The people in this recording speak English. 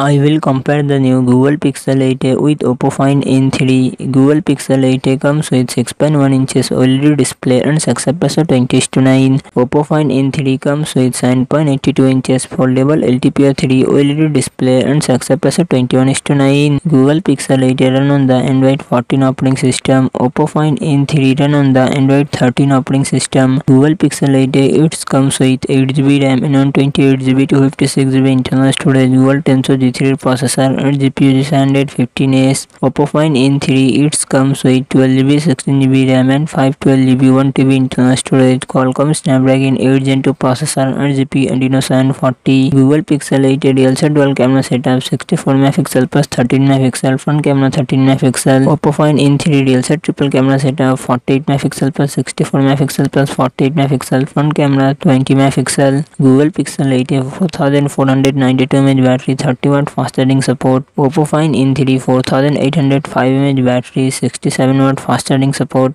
I will compare the new Google Pixel 8a with Oppo Find N3. Google Pixel 8a comes with 6.1 inches OLED display and success ratio 20 to 9. Oppo Find N3 comes with 7.82 inches foldable LTPO3 OLED display and success ratio 21 to 9. Google Pixel 8a run on the Android 14 operating system. Oppo Find N3 run on the Android 13 operating system. Google Pixel 8a it comes with 8GB RAM and 128GB to 56GB internal storage. Google Tensor G3 processor and GPU G715S. Oppo Find N3 it comes with 12GB 16GB RAM and 512GB 1TB internal storage. Qualcomm Snapdragon 8 Gen 2 processor and GPU Adreno 740. Google Pixel 8 DLSS dual camera setup 64 megapixel plus 13 megapixel front camera 13 megapixel. Oppo Find N3 DLSS triple camera setup 48 megapixel plus 64 megapixel plus 48 megapixel front camera 20 megapixel. Google Pixel 8 4492 mAh battery 30 watt fast charging support oppo find n3 4805 mAh battery 67 watt fast charging support